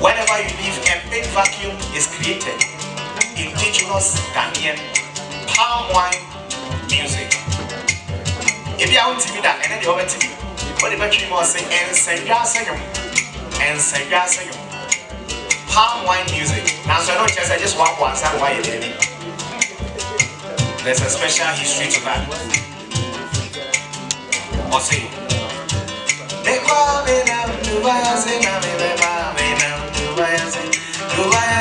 Whenever you live, a big vacuum is created. Indigenous Ghanaian palm wine music. If you want to be that, and then you want to be, what the battery must say, and say, and say, palm wine music. Now, so I don't just, I just want one, so why you did it. There's a special history to that. Or say, Dubaya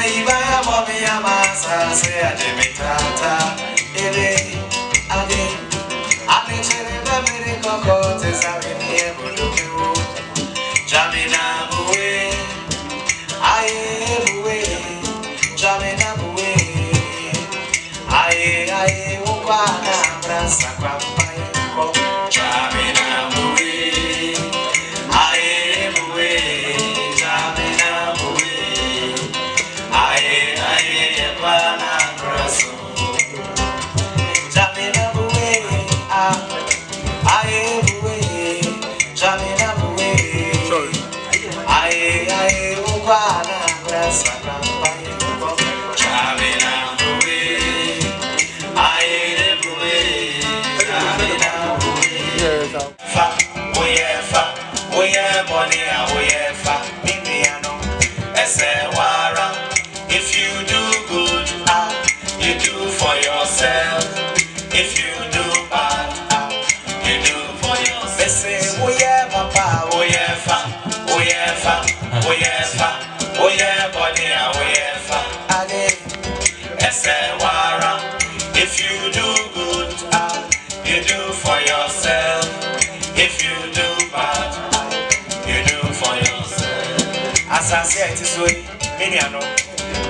asase a ɛte so yi me nuanom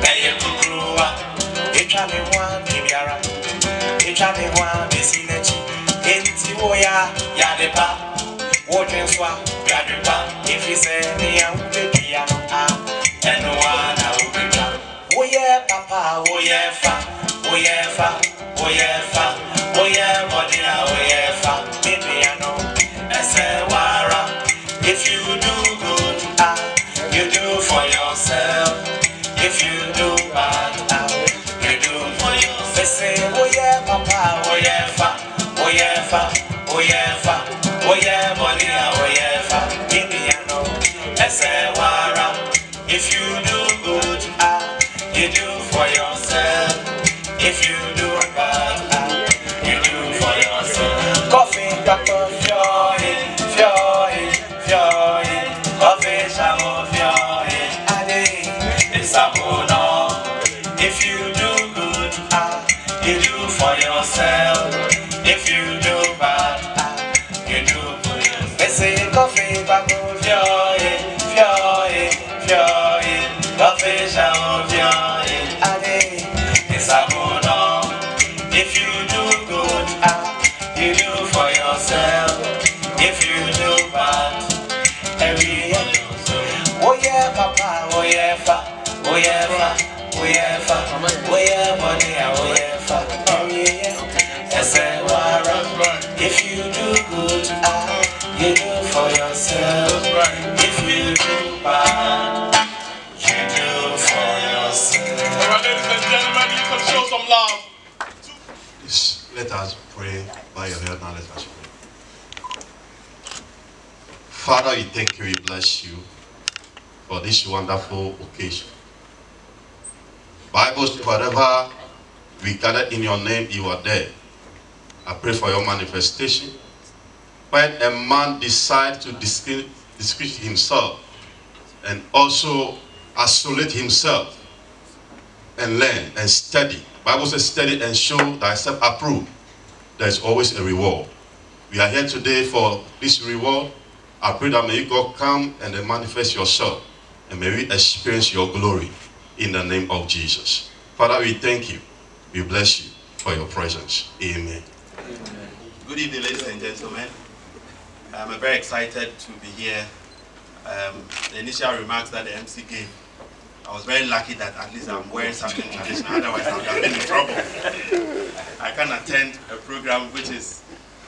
ɛyɛ kukuruwa ɛtwa me ho a ɛtwa me ho a bɛsi n'akyi enti woyɛ a yɛade pa. Wodwe nso a yɛade pa. Ɛfiri sɛ nea wobɛdua no a ɛno a na wobɛtwa woyɛ papa woyɛ fa. Woyɛ fa woyɛ fa. Woyɛ bɔde a woyɛ fa. Me nuanom ɛsɛ wara. If you do good ah you do for yourself. If you do fa woyɛ fa woyɛ bɔde a woyɛ fa me nuanom ɛsɛ wara. If you do good ah you do for yourself. If you oh yeah I say wara if you do good ah you do for yourself if you do bad you do for yourself All right, ladies and gentlemen, you can show some love. Please, let us pray. Bow your head now, let us pray. Father, we thank you, we bless you for this wonderful occasion. Bible says, wherever we gather in your name, you are there. I pray for your manifestation. When a man decides to discredit himself and also isolate himself and learn and study. Bible says study and show thyself approved. There is always a reward. We are here today for this reward. I pray that may God come and manifest yourself and may we experience your glory in the name of Jesus. Father, we thank you. We bless you for your presence. Amen. Good evening, ladies and gentlemen. I'm very excited to be here. Um, the initial remarks that the MC gave I was very lucky that at least I'm wearing something traditional, otherwise I would have been in trouble. I can attend a program which is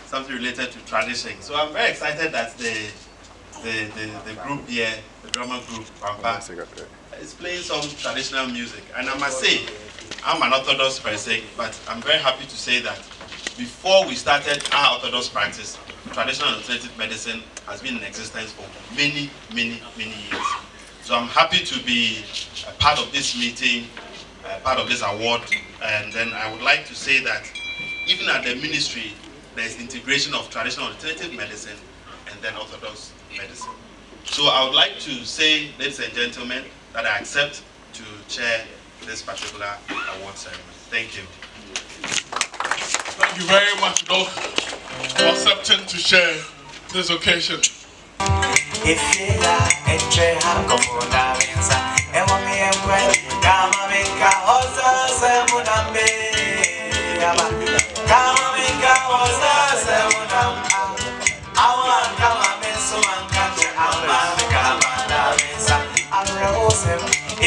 something related to tradition. So I'm very excited that the the, the, the group here, the drama group, Pampa, is playing some traditional music. And I must say, I'm an Orthodox person, but I'm very happy to say that before we started our Orthodox practice, traditional alternative medicine has been in existence for many, many, many years. So I'm happy to be a part of this meeting, a part of this award, and then I would like to say that even at the ministry, there's integration of traditional alternative medicine and then Orthodox medicine. So I would like to say, ladies and gentlemen, that I accept to chair this particular award ceremony. Thank you. Thank you very much, Doc, for accepting to share this occasion.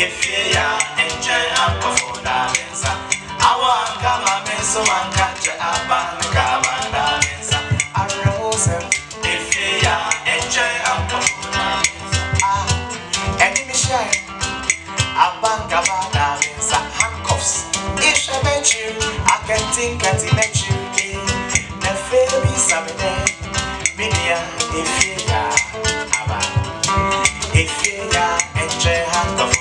Ifia enje akofo na mesa awan kama mesu ankanje awan kama na mesa arehosem ifia enje akofo na mesa ah eni mi shine abanga ba na mesa handcuffs ishe mechi akentingati mechi na febi samede minia efia aba efia enche handcuff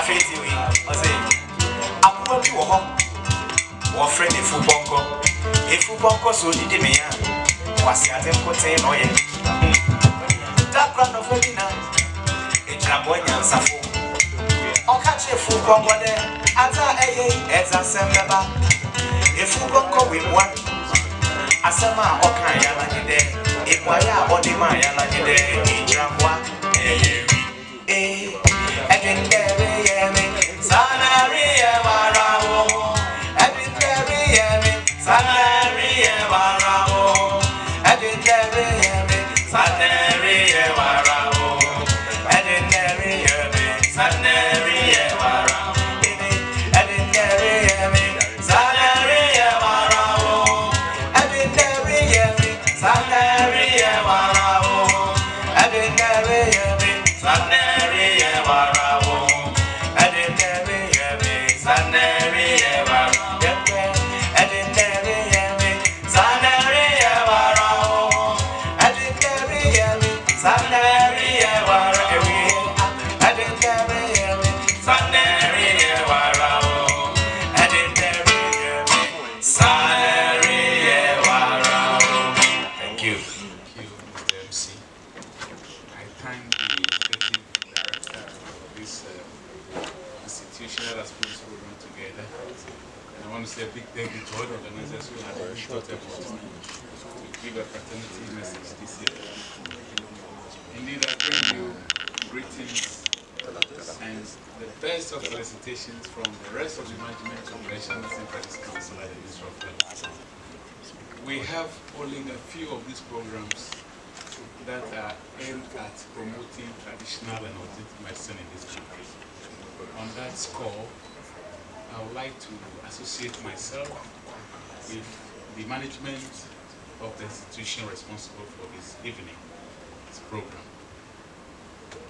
enche afetiwi ose akwụkwọ bi wɔ hɔ wɔfrɛ no efubɔnkɔ efubɔnkɔ so odidi me ya wase ade nkoten na ɔyɛ dakora nɔfo bi na egyinabɔ nyansafo ɔka kyerɛ efubɔnkɔ dɛ ata ɛyɛ ɛdze asɛm bɛba efubɔnkɔ wɔ emua asɛm a ɔka yala ne dɛ emuayɛ a ɔde ma yala ne dɛ egyinaboa ɛyɛ traditional and authentic medicine in this country. On that score, I would like to associate myself with the management of the institution responsible for this evening, this program.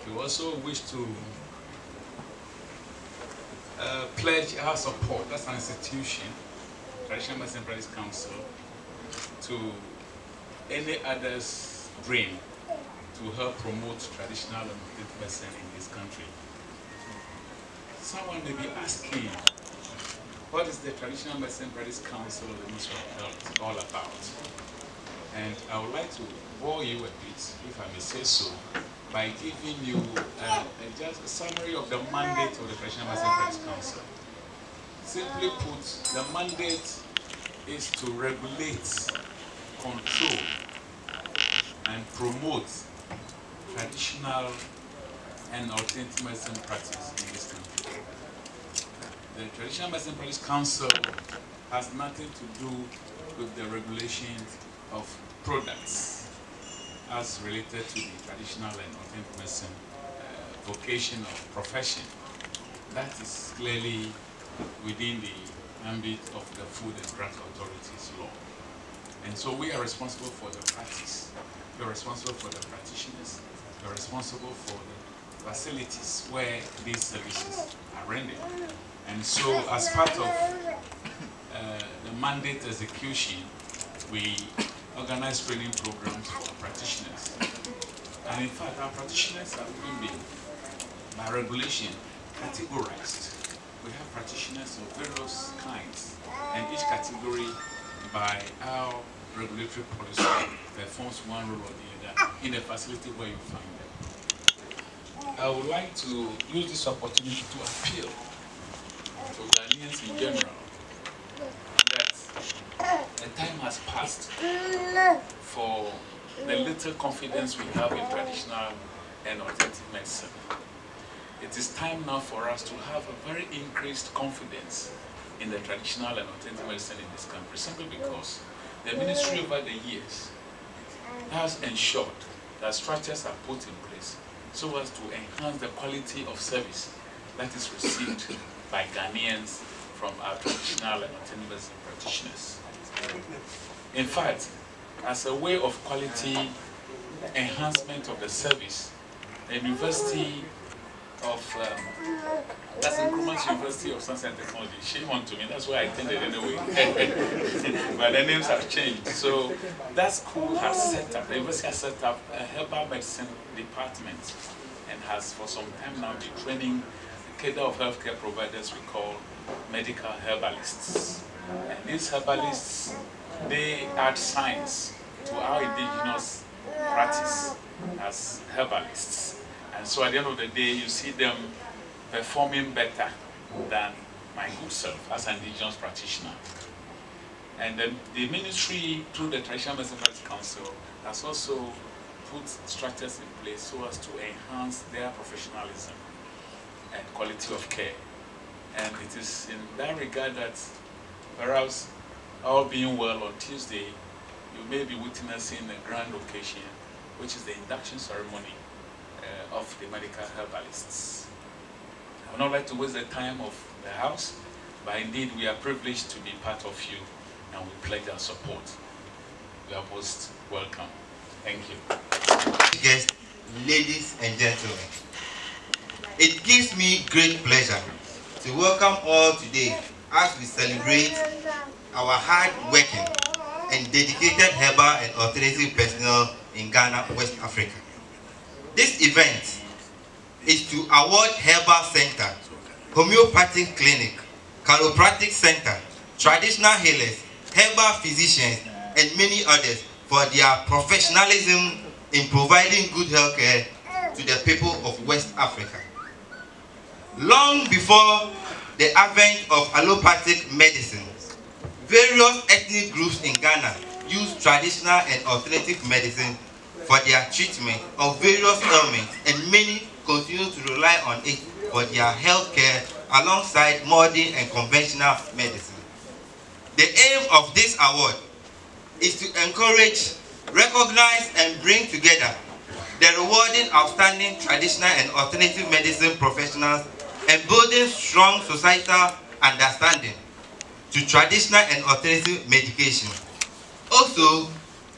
We also wish to uh, pledge our support, that's an institution, Traditional Medicine Practice Council, to any other's dream to help promote traditional authentic medicine in this country. Someone may be asking, what is the Traditional Medicine Practice Council of the Ministry of Health all about? And I would like to bore you a bit, if I may say so, by giving you uh, a- just a summary of the mandate of the Traditional Medicine Practice Council. Simply put, the mandate is to regulate, control, and promote traditional and authentic medicine practice in this country. The Traditional Medicine Practice Council has nothing to do with the regulation of products as related to the traditional and authentic medicine uh, vocation or profession. That is clearly within the ambit of the Food and Drug Authorities law. And so we are responsible for the practice. Are responsible for the practitioners. Are responsible for the facilities where these services are rendered. And so as part of uh, the mandate execution, we organize training programs for practitioners. And in fact, our practitioners have even been, by regulation, categorized. We have practitioners of various kinds, and each category, by our regulatory policy, performs one role or the other in the facility where you find them. I would like to use this opportunity to appeal to Ghanaians in general that the time has passed for the little confidence we have in traditional and authentic medicine. It is time now for us to have a very increased confidence in the traditional and authentic medicine in this country, simply because the ministry over the years has ensured that structures are put in place so as to enhance the quality of service that is received by Ghanaians from our traditional and medicine practitioners. In fact, as a way of quality enhancement of the service, the University of um, that's Nkrumah's University of Science and Technology. Shame on to me, that's why I attended anyway. but the names have changed. So that school has set up, the university has set up a herbal medicine department and has for some time now been training the cadre of healthcare providers we call medical herbalists. And these herbalists, they add science to our indigenous practice as herbalists. And so at the end of the day, you see them performing better than my good self as an indigenous practitioner. And then the ministry, through the Traditional Medicine Practice Council, has also put structures in place so as to enhance their professionalism and quality of care. And it is in that regard that perhaps all being well on Tuesday, you may be witnessing a grand occasion, which is the induction ceremony uh, of the medical herbalists. I would not like to waste the time of the House, but indeed we are privileged to be part of you and we pledge our support. You are most welcome. Thank you. Guests, ladies and gentlemen, it gives me great pleasure to welcome all today as we celebrate our hard-working and dedicated herbal and alternative personnel in Ghana, West Africa. This event is to award Herbal Center, Homeopathic Clinic, Chiropractic Center, Traditional Healers, Herbal Physicians, and many others for their professionalism in providing good health care to the people of West Africa. Long before the advent of allopathic medicine, various ethnic groups in Ghana use traditional and alternative medicine for their treatment of various ailments and many continue to rely on it for their health care alongside modern and conventional medicine. The aim of this award is to encourage, recognize and bring together the rewarding outstanding traditional and alternative medicine professionals and building strong societal understanding to traditional and alternative medication. Also,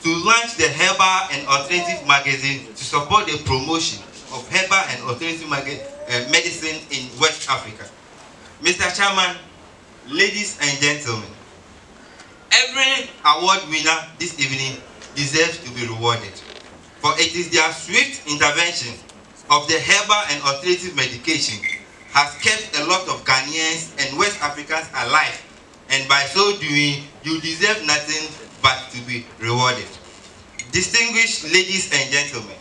to launch the Herbal and Alternative magazine to support the promotion of herbal and alternative uh, medicine in West Africa. Mr. Chairman, ladies and gentlemen, every award winner this evening deserves to be rewarded, for it is their swift intervention of the herbal and alternative medication has kept a lot of Ghanaians and West Africans alive, and by so doing, you deserve nothing but to be rewarded. Distinguished ladies and gentlemen,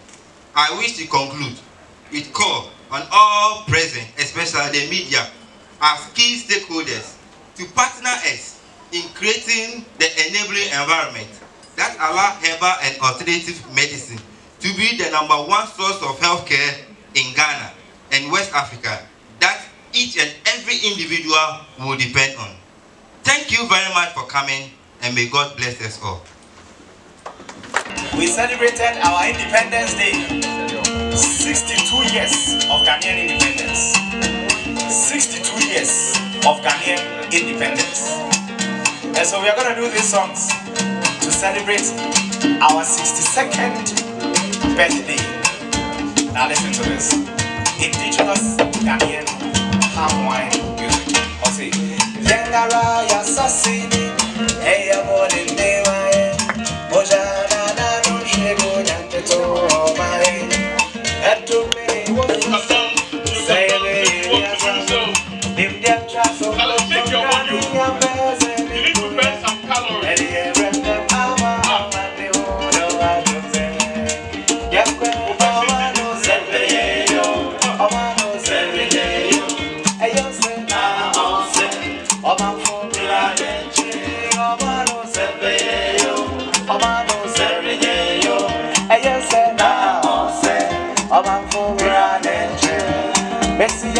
I wish to conclude with call on all present, especially the media, as key stakeholders to partner us in creating the enabling environment that allow herbal and alternative medicine to be the number one source of healthcare in Ghana and West Africa that each and every individual will depend on. Thank you very much for coming and may God bless us all. We celebrated our Independence Day. 62 years of Ghanaian independence. 62 years of Ghanaian independence. And so we are going to do these songs to celebrate our 62nd birthday. Now listen to this. Indigenous Ghanaian palm wine music. I'll say, Yengara ya sasini, eya morning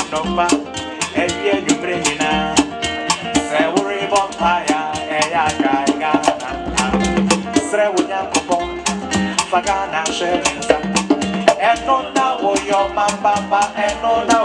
Wanova, ewie nwumere nyinaa. Sɛ worebɔ mpaeɛ a, ɛyɛ akae Ghana. Srɛ wo Nyankopɔn, fa Ghana hyɛ ne nsa. Ɛno na woyɛ ɔmambamba, ɛno na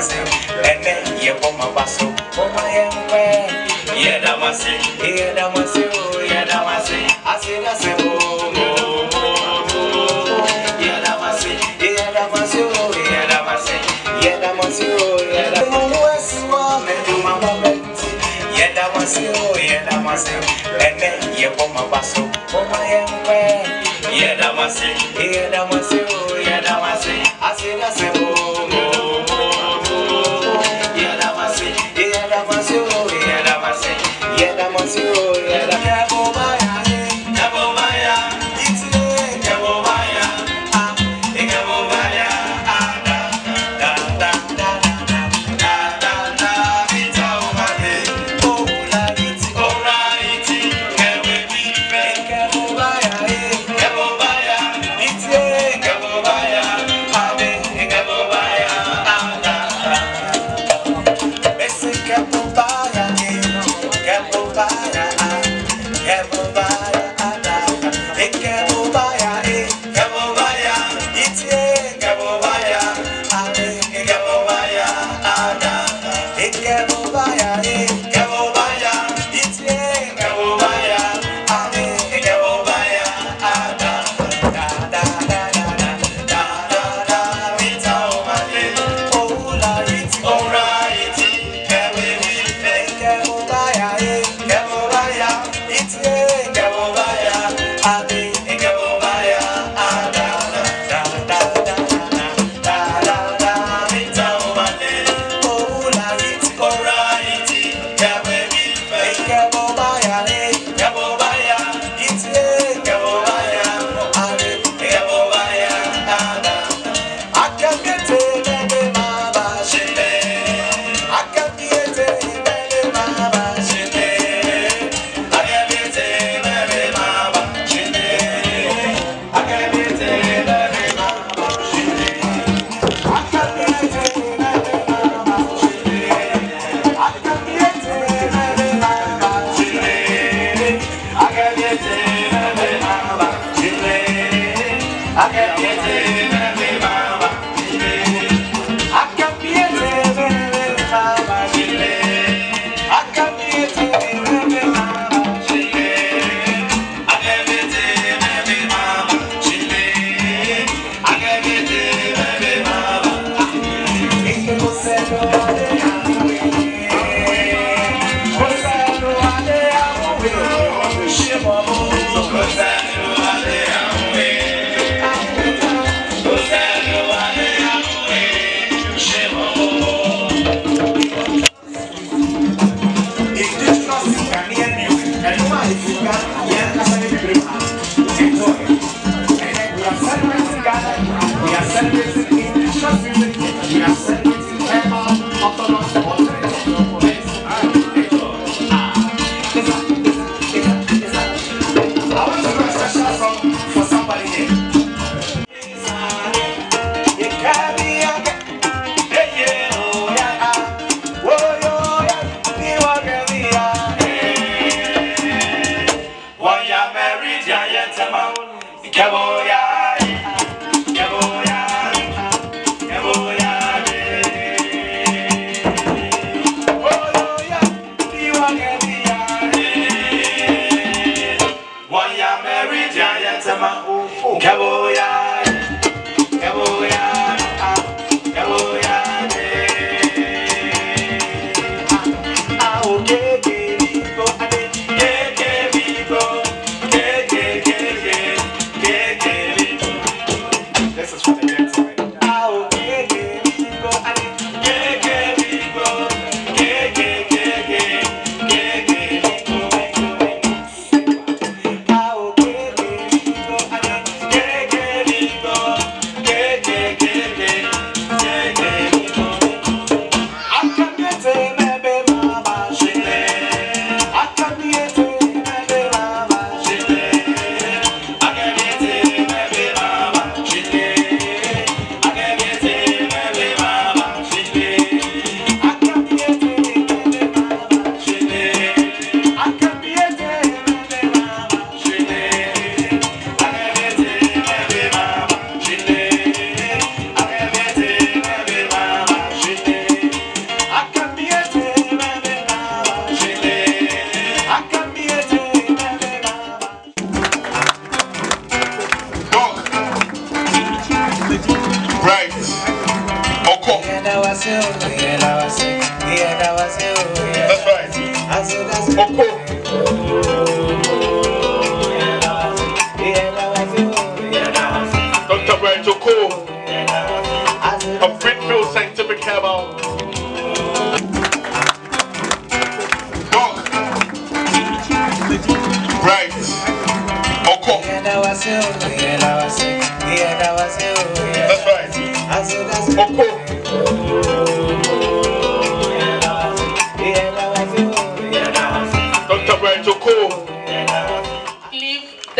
damascus and then ye bomba basso bomba yemwe ye damasi ye damasi ye damasi asira se mo mo mo ye damasi ye damasi ye damasi ye damasi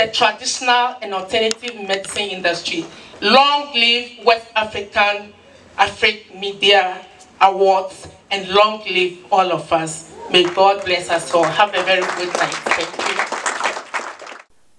the traditional and alternative medicine industry. Long live West African Afric Media Awards and long live all of us. May God bless us all. Have a very good night. Thank you.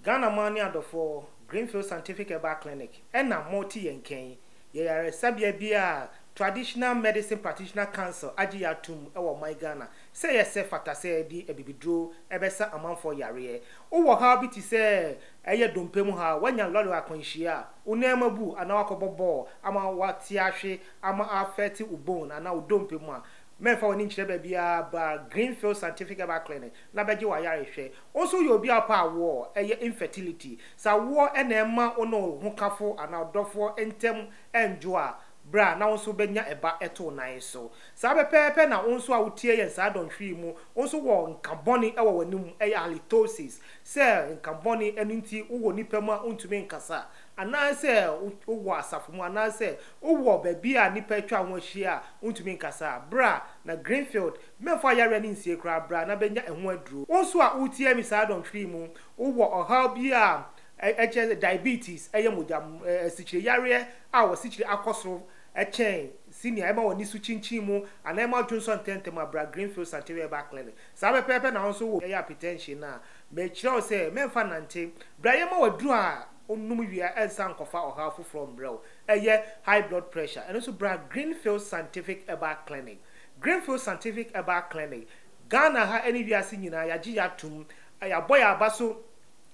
ghana man ne adɔfoɔ greenfield scientific herbal clinic ɛna mɔti yɛn nkɛn yɛyaresabea bi a traditional medicine practitioner council agye yɛ atom ɔman ghana sɛ yɛsɛ fata sɛ yɛde abibiduro ɛbɛsa amanfoɔ yareɛ. Wowɔ ha bi te sɛ ɛyɛ dompe mu ha woanya lɔre akwanhyia. A wo nneɛma bu anaa wakɔbɔ bɔɔl ama wate ahwe ama afɛte wo bone anaa wo dompe mu a mɛmfa w'ani nkyerɛ baabiara ba greenfield scientific herbal clinic na bɛgye w'ayarehwɛ. Wo nso yɛ obi a awoɔ ɛyɛ infertility. Sɛ awoɔ ɛna ɛma wo ne wo ho kafo anaa ɔdɔfoɔ ntɛm ɛndwo a bra na wo nso bɛnya ɛba ɛto nan so. Saa pɛpɛɛpɛ na wo nso a wotie yɛn saa dɔnhwe yi mu wo nso wɔ nkabɔne ɛwɔ w'anim ɛyɛ halitosis. Sɛ nkabɔne ɛno nti wowɔ nipa mu a wontumi nkasa. Anaasɛ wo- wowɔ asafo mu anaasɛ wowɔ baabi a nipa atwa ho ahyia a wontumi nkasa. Bra na greenfield mmɛmfa ayarɛ ne nsie koraa bra na bɛnya ɛho aduro. Wo nso a wotie mi saa dɔnhwe yi mu wowɔ ɔhaw bi a ɛkyɛ diabetes ɛyɛ mogya ɛ asikyire yareɛ a wɔsikyire akɔ soro ɛkyɛn senior ɛma wɔ ni so kyinkyin mu anaa ɛma adwo nso ntɛntɛm abra greenfield scientific herbal clinic saa pɛpɛɛpɛ na nso wɔ ɛyɛ hypertension a mɛkyerɛw sɛ mɛmfa nante. Bra yɛma waduro a onum wia ɛnsa nkɔfa ɔhaw foforɔ mbrɛw ɛyɛ high blood pressure. Ɛno nso bra greenfield scientific herbal clinic. Greenfield scientific herbal clinic. Ghana ha ɛne wiase nyinaa yɛagye yɛ atom. Yɛabɔ yɛ aba so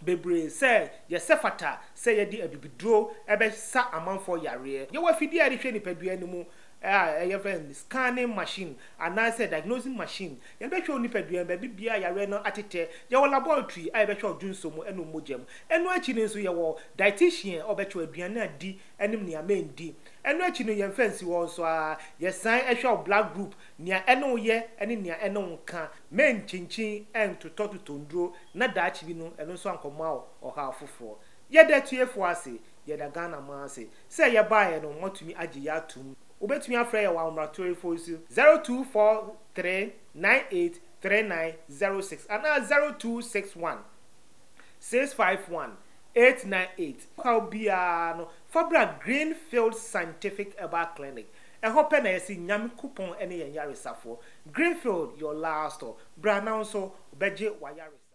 bebree sɛ yɛsɛ fata sɛ yɛde abibiduro ɛbɛsa amanfoɔ yareɛ. Yɛwɔ afidie a yɛde hwɛ nipadua no mu a ɛyɛ fɛ scanning machine anaasɛ diagnosing machine. Yɛbɛhwɛ nipadua baabi bia yareɛ no atetɛ yɛwɔ laboratory a yɛbɛhwɛ ɔdwo nso mu ɛne mmogya mu ɛno akyi no nso yɛwɔ dietitian a ɔbɛkyerɛ aduane adi ɛne nea mɛndi ɛno akyi no yɛmfa nsi hɔ nso a yɛsan ɛhwɛ wo blood group nea ɛne wo yɛ ɛne nea ɛne wo nka mɛnkyinkyin ɛntotɔtotɔ nduro na daakye bi no ɛno nso ankɔma wo ɔhaw foforɔ yɛda tuefoɔ ase yɛda ghana ma ase sɛ yɛbaeɛ no moatumi agye yɛ atom wobɛtumi afrɛ yɛ wɔ ahommaratorefo so 0243983906 anaa 0261 651 898 kaw biara no. Fabra greenfield scientific herbal clinic. Ɛhɔ pɛ na yɛsi nyame kupɔn ne yɛn yaresafoɔ greenfield your last bra na nso wobɛgye wayaresa